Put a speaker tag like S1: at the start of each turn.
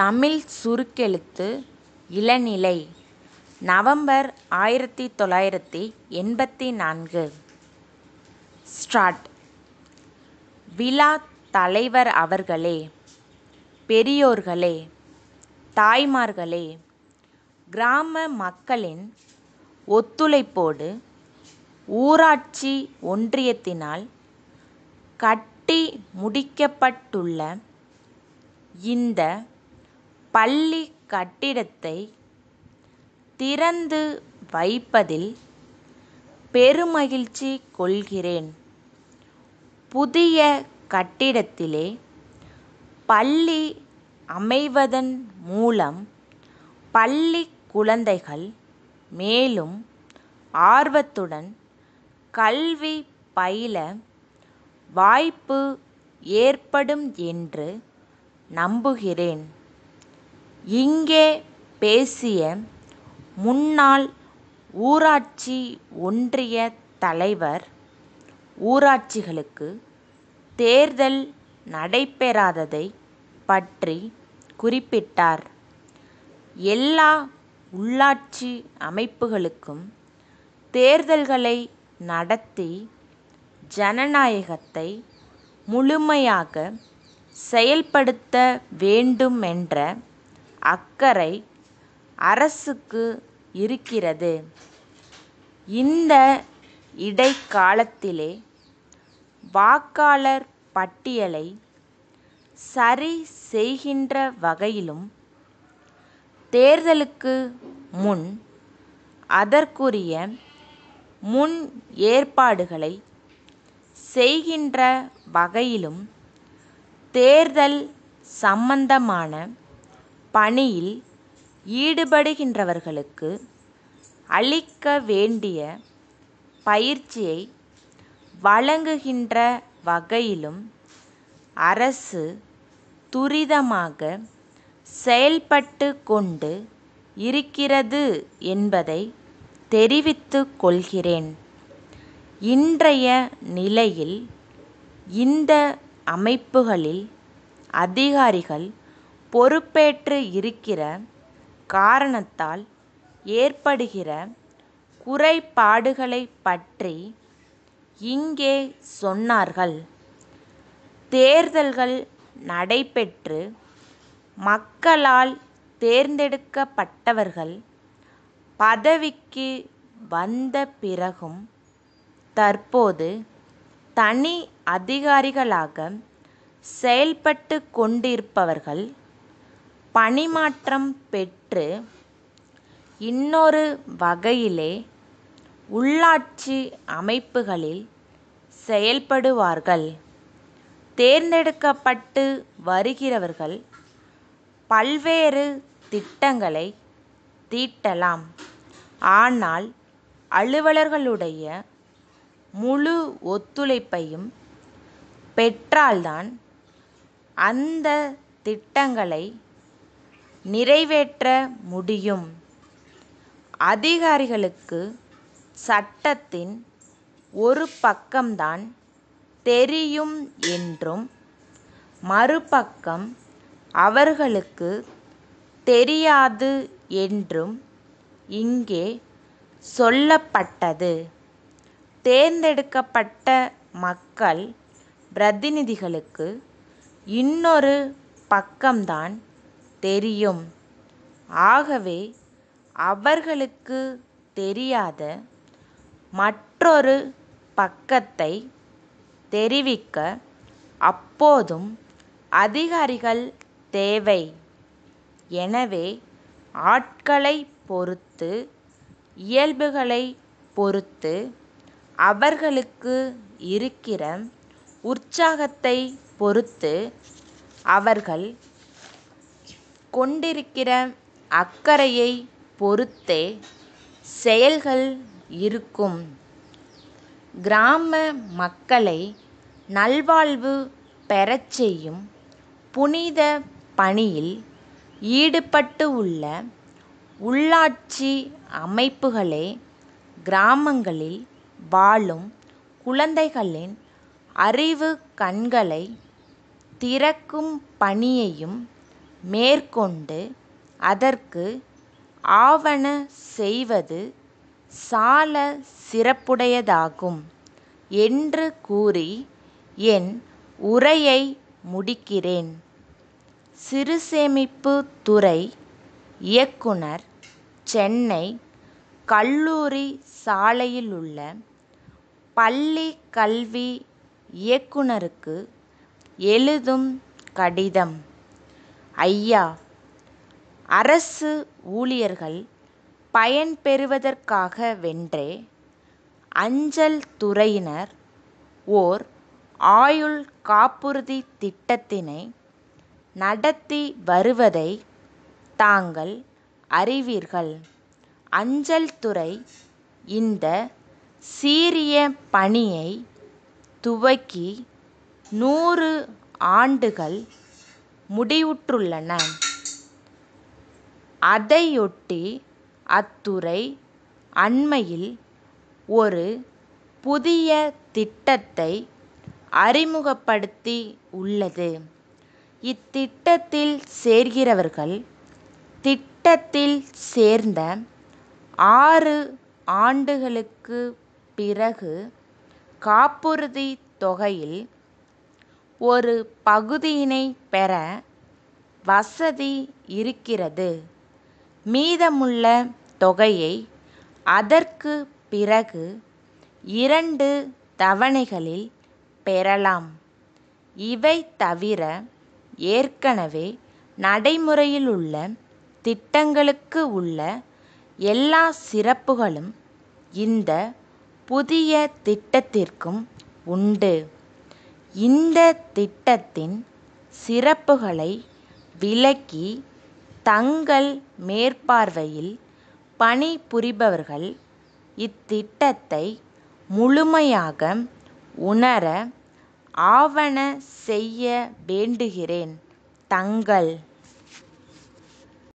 S1: தமிழ் சுருக்கெழுத்து இளநிலை நவம்பர் ஆயிரத்தி தொள்ளாயிரத்தி எண்பத்தி நான்கு. ஸ்டார்ட். விழா தலைவர் அவர்களே பெரியோர்களே தாய்மார்களே கிராம மக்களின் ஒத்துழைப்போடு ஊராட்சி ஒன்றியத்தினால் கட்டி முடிக்கப்பட்டுள்ள இந்த பள்ளி கட்டிடத்தை திறந்து வைப்பதில் பெருமகிழ்ச்சி கொள்கிறேன். புதிய கட்டிடத்திலே பள்ளி அமைவதன் மூலம் பள்ளி குழந்தைகள் மேலும் ஆர்வத்துடன் கல்வி பயில வாய்ப்பு ஏற்படும் என்று நம்புகிறேன். இங்கே பேசிய முன்னாள் ஊராட்சி ஒன்றிய தலைவர் ஊராட்சிகளுக்கு தேர்தல் நடைபெறாததை பற்றி குறிப்பிட்டார். எல்லா உள்ளாட்சி அமைப்புகளுக்கும் தேர்தல்களை நடத்தி ஜனநாயகத்தை முழுமையாக செயல்படுத்த வேண்டுமென்ற அக்கறை அரசுக்கு இருக்கிறது. இந்த இடைக்காலத்திலே வாக்காளர் பட்டியலை சரி செய்கின்ற வகையிலும் தேர்தலுக்கு முன் அதற்குரிய முன் ஏற்பாடுகளை செய்கின்ற வகையிலும் தேர்தல் சம்பந்தமான பணியில் ஈடுபடுகின்றவர்களுக்கு அளிக்க வேண்டிய பயிற்சியை வழங்குகின்ற வகையிலும் அரசு துரிதமாக செயல்பட்டு கொண்டு இருக்கிறது என்பதை தெரிவித்துக் கொள்கிறேன். இன்றைய நிலையில் இந்த அமைப்புகளில் அதிகாரிகள் பொறுப்பேற்று இருக்கிற காரணத்தால் ஏற்படுகிற குறைபாடுகளை பற்றி இங்கே சொன்னார்கள். தேர்தல்கள் நடைபெற்று மக்களால் தேர்ந்தெடுக்கப்பட்டவர்கள் பதவிக்கு வந்த பிறகும் தற்போது தனி அதிகாரிகளாக செயல்பட்டு கொண்டிருப்பவர்கள் பணிமாற்றம் பெற்று இன்னொரு வகையிலே உள்ளாட்சி அமைப்புகளில் செயல்படுவார்கள். தேர்ந்தெடுக்கப்பட்டு வருகிறவர்கள் பல்வேறு திட்டங்களை தீட்டலாம். ஆனால் அலுவலர்களுடைய முழு ஒத்துழைப்பையும் பெற்றால்தான் அந்த திட்டங்களை நிறைவேற்ற முடியும். அதிகாரிகளுக்கு சட்டத்தின் ஒரு பக்கம்தான் தெரியும் என்றும் மறுபக்கம் அவர்களுக்கு தெரியாது என்றும் இங்கே சொல்லப்பட்டது. தேர்ந்தெடுக்கப்பட்ட மக்கள் பிரதிநிதிகளுக்கு இன்னொரு பக்கம்தான் தெரியும். ஆகவே அவர்களுக்கு தெரியாத மற்றொரு பக்கத்தை தெரிவிக்க அப்போதும் அதிகாரிகள் தேவை. எனவே ஆட்களை பொறுத்து இயல்புகளை பொறுத்து அவர்களுக்கு இருக்கிற உற்சாகத்தை பொறுத்து அவர்கள் கொண்டிருக்கிற அக்கறையை பொறுத்தே செயல்கள் இருக்கும். கிராம மக்களை நல்வாழ்வு பெறச் செய்யும் புனித பணியில் ஈடுபட்டு உள்ள உள்ளாட்சி அமைப்புகளே கிராமங்களில் வாழும் குழந்தைகளின் அறிவு கண்களை திறக்கும் பணியையும் மேற்கொண்டு அதற்கு ஆவன செய்வது சால சிறப்புடையதாகும் என்று கூறி என் உரையை முடிக்கிறேன். சிறுசேமிப்புத் துறை இயக்குனர் சென்னை கல்லூரி சாலையிலுள்ள பள்ளிக் கல்வி இயக்குனருக்கு எழுதும் கடிதம் ஐயா! அரசு ஊழியர்கள் பயன் பெறுவதற்காகவென்றே அஞ்சல் துறையினர் ஓர் ஆயுள் காப்புறுதித் திட்டத்தினை நடத்தி வருவதை தாங்கள் அறிவீர்கள். அஞ்சல் துறை இந்த சீரிய பணியை துவக்கி நூறு ஆண்டுகள் முடிவுற்றுள்ளன. அதையொட்டி அத்துறை அண்மையில் ஒரு புதிய திட்டத்தை அறிமுகப்படுத்தி உள்ளது. இத்திட்டத்தில் சேர்கிறவர்கள் திட்டத்தில் சேர்ந்த ஆறு ஆண்டுகளுக்கு பிறகு காப்புறுதி தொகையில் ஒரு பகுதியினைப் பெற வசதி இருக்கிறது. மீதமுள்ள தொகையை அதற்குப் பிறகு இரண்டு தவணைகளில் பெறலாம். இவை தவிர ஏற்கனவே நடைமுறையிலுள்ள திட்டங்களுக்கு உள்ள எல்லா சிறப்புகளும் இந்த புதிய திட்டத்திற்கும் உண்டு. இந்த திட்டத்தின் சிறப்புகளை விளக்கி தங்கள் மேற்பார்வையில் பணிபுரிபவர்கள் இத்திட்டத்தை முழுமையாக உணர ஆவன செய்ய வேண்டுகிறேன். தங்கள்